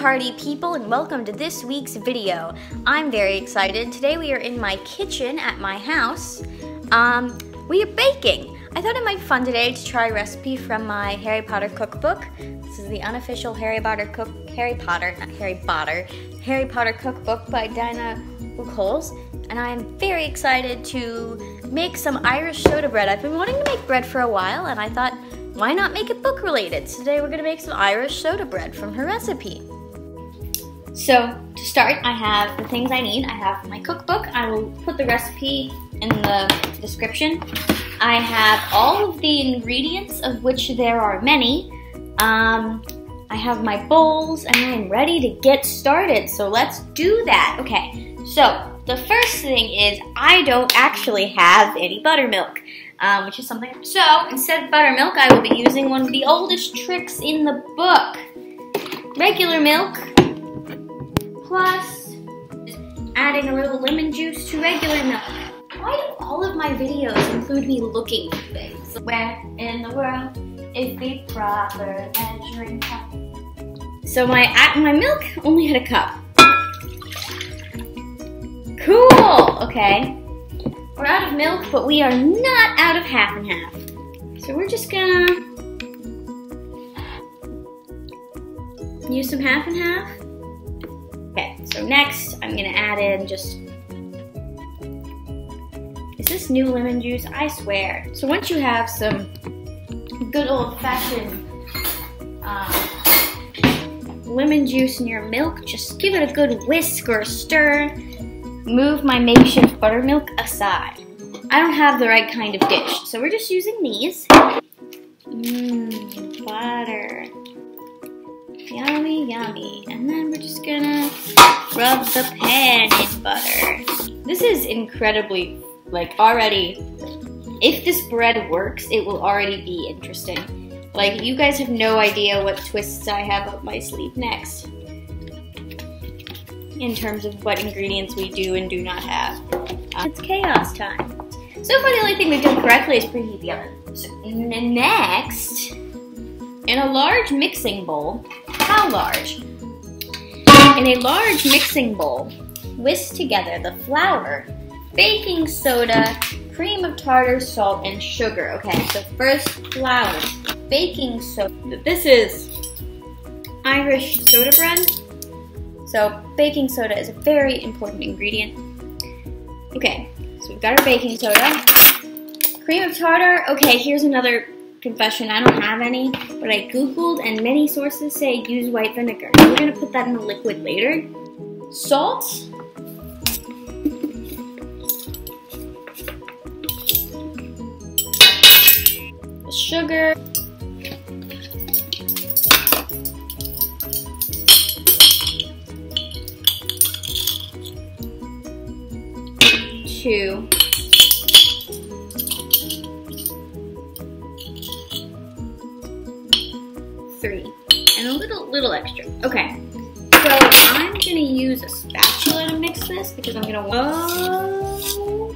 party people and welcome to this week's video. I'm very excited. Today we are in my kitchen at my house. Um, we are baking. I thought it might be fun today to try a recipe from my Harry Potter cookbook. This is the unofficial Harry Potter cook Harry Potter, not Harry Potter, Harry Potter cookbook by Dinah Bucholz. And I am very excited to make some Irish soda bread. I've been wanting to make bread for a while and I thought why not make it book related? Today we're gonna make some Irish soda bread from her recipe. So to start, I have the things I need. I have my cookbook. I will put the recipe in the description. I have all of the ingredients, of which there are many. Um, I have my bowls and I am ready to get started. So let's do that. Okay, so the first thing is I don't actually have any buttermilk um, which is something. So instead of buttermilk, I will be using one of the oldest tricks in the book. Regular milk plus adding a little lemon juice to regular milk. Why do all of my videos include me looking for things? Where in the world is the proper measuring cup? So my my milk only had a cup. Cool, okay. We're out of milk, but we are not out of half and half. So we're just gonna use some half and half. So next I'm gonna add in just, is this new lemon juice? I swear. So once you have some good old fashioned um, lemon juice in your milk, just give it a good whisk or stir move my makeshift buttermilk aside. I don't have the right kind of dish, so we're just using these. Mmm, butter. Yummy. And then we're just gonna rub the pan in butter. This is incredibly, like, already, if this bread works, it will already be interesting. Like, you guys have no idea what twists I have up my sleeve next in terms of what ingredients we do and do not have. Uh, it's chaos time. So far, the only thing we've done correctly is preheat the oven. So next, in a large mixing bowl, how large? In a large mixing bowl, whisk together the flour, baking soda, cream of tartar, salt, and sugar. Okay, so first flour, baking soda. This is Irish soda bread. So baking soda is a very important ingredient. Okay, so we've got our baking soda. Cream of tartar, okay, here's another confession. I don't have any, but I googled and many sources say use white vinegar. We're gonna put that in the liquid later. Salt. Sugar. two, little, extra. Okay, so I'm gonna use a spatula to mix this because I'm gonna, oh,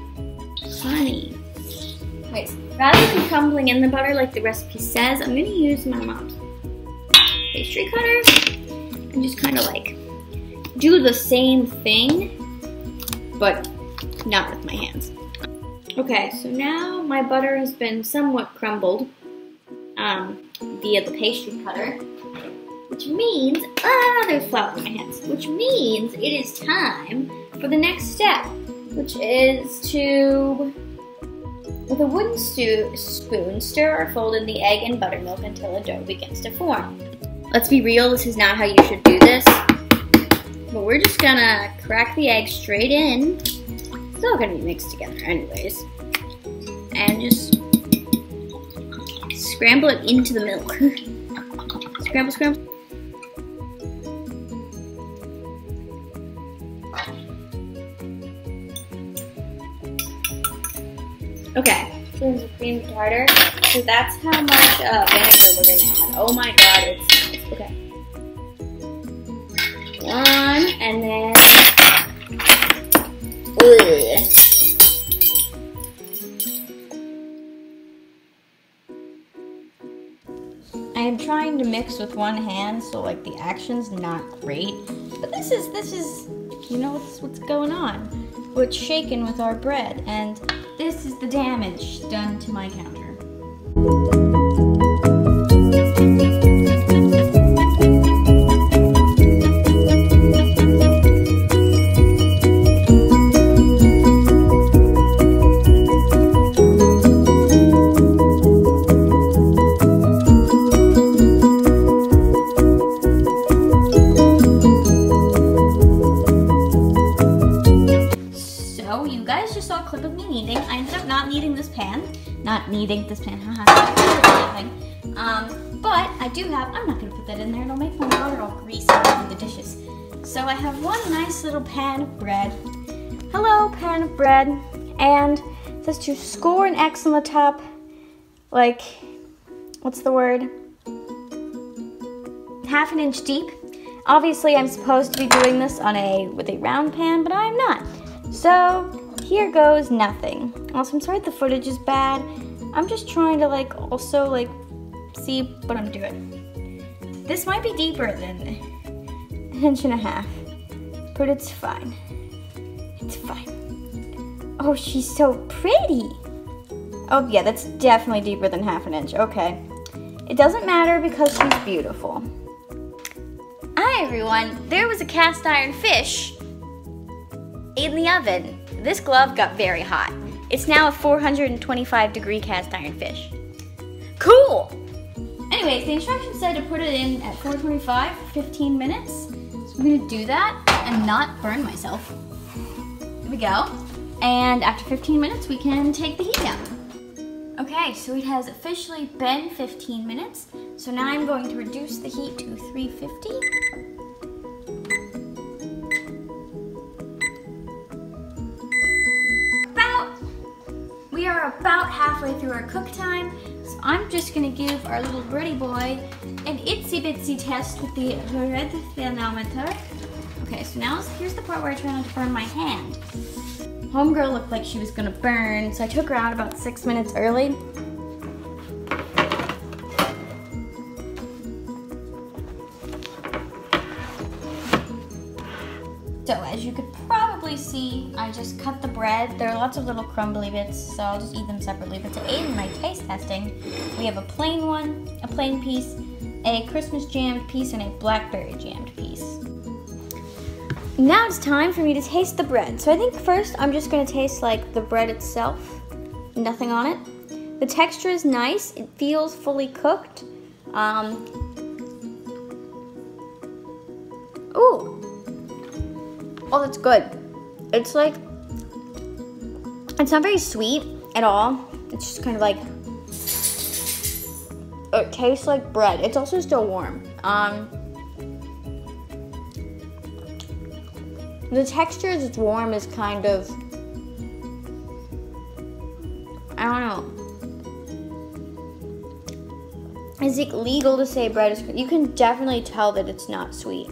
honey. Wait, rather than crumbling in the butter like the recipe says, I'm gonna use my mom's pastry cutter and just kind of like do the same thing, but not with my hands. Okay, so now my butter has been somewhat crumbled um, via the pastry cutter, which means, ah, there's flour in my hands, which means it is time for the next step, which is to, with a wooden spoon, stir or fold in the egg and buttermilk until a dough begins to form. Let's be real, this is not how you should do this, but we're just gonna crack the egg straight in It's all gonna be mixed together anyways. And just scramble it into the milk. scramble, scramble. Cream tartar. So that's how much uh, vinegar we're gonna add. Oh my god, it's okay. One, and then I am trying to mix with one hand, so like the action's not great. But this is, this is, you know what's, what's going on. What's shaken with our bread, and this is the damage done to my counter. Kneading this pan, haha. um, but I do have, I'm not gonna put that in there. It'll make my water all greasy in the dishes. So I have one nice little pan of bread. Hello, pan of bread. And it says to score an X on the top. Like, what's the word? Half an inch deep. Obviously, I'm supposed to be doing this on a with a round pan, but I'm not. So here goes nothing. Also, I'm sorry the footage is bad. I'm just trying to like also like see what I'm doing. This might be deeper than an inch and a half, but it's fine. It's fine. Oh, she's so pretty. Oh yeah, that's definitely deeper than half an inch. Okay. It doesn't matter because she's beautiful. Hi everyone, there was a cast iron fish in the oven. This glove got very hot. It's now a 425 degree cast iron fish. Cool! Anyways, the instructions said to put it in at 425 for 15 minutes. So I'm gonna do that and not burn myself. Here we go. And after 15 minutes, we can take the heat down. Okay, so it has officially been 15 minutes. So now I'm going to reduce the heat to 350. Halfway through our cook time. So I'm just gonna give our little birdie boy an itsy bitsy test with the red thermometer. Okay, so now here's the part where I try not to burn my hand. Homegirl looked like she was gonna burn, so I took her out about six minutes early. So as you could probably see, I just cut the bread. There are lots of little crumbly bits, so I'll just eat them separately. But to aid in my taste testing, we have a plain one, a plain piece, a Christmas jammed piece, and a blackberry jammed piece. Now it's time for me to taste the bread. So I think first I'm just gonna taste like the bread itself, nothing on it. The texture is nice, it feels fully cooked. Um, oh that's good. It's like, it's not very sweet at all. It's just kind of like, it tastes like bread. It's also still warm. Um, The texture is warm is kind of I don't know. Is it legal to say bread is you can definitely tell that it's not sweet.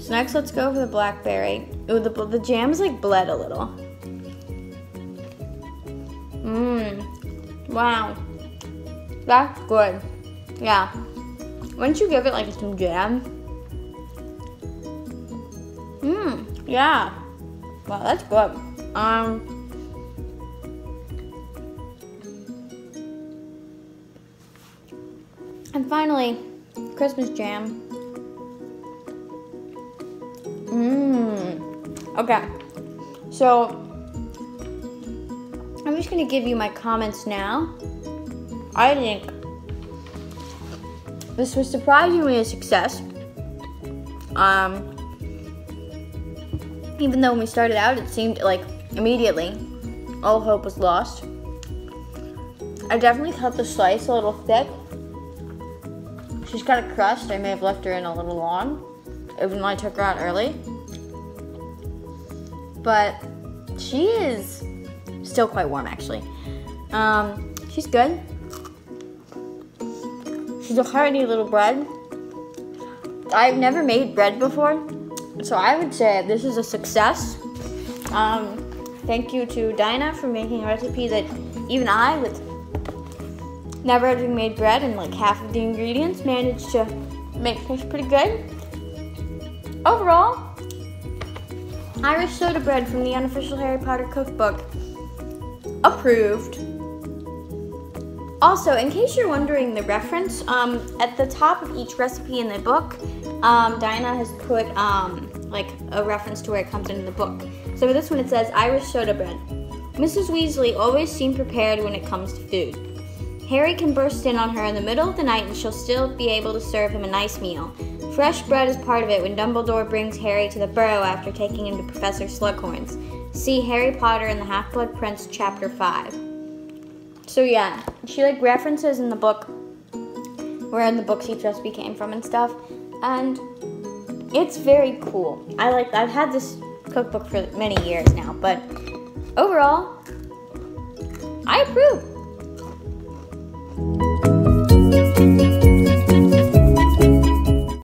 So next let's go for the blackberry. Ooh, the, the jam is like bled a little. Mmm. Wow. That's good. Yeah. Once you give it like some jam. Mmm. Yeah. Wow, that's good. Um. And finally, Christmas jam. Okay. So, I'm just gonna give you my comments now. I think this was surprisingly a success. Um, even though when we started out, it seemed like immediately all hope was lost. I definitely cut the slice a little thick. She's got a crust. I may have left her in a little long, even though I took her out early. But she is still quite warm, actually. Um, she's good. She's a hearty little bread. I've never made bread before, so I would say this is a success. Um, thank you to Dinah for making a recipe that even I, with never having made bread and like half of the ingredients managed to make taste pretty good. Overall, Irish soda bread from the unofficial Harry Potter cookbook. Approved. Also, in case you're wondering the reference, um, at the top of each recipe in the book, um, Diana has put um, like a reference to where it comes in the book. So for this one, it says Irish soda bread. Mrs. Weasley always seemed prepared when it comes to food. Harry can burst in on her in the middle of the night and she'll still be able to serve him a nice meal. Fresh bread is part of it when Dumbledore brings Harry to the burrow after taking him to Professor Slughorn's. See Harry Potter and the Half-Blood Prince, Chapter 5. So yeah, she like references in the book where in the books each recipe came from and stuff. And it's very cool. I like I've had this cookbook for many years now, but overall, I approve.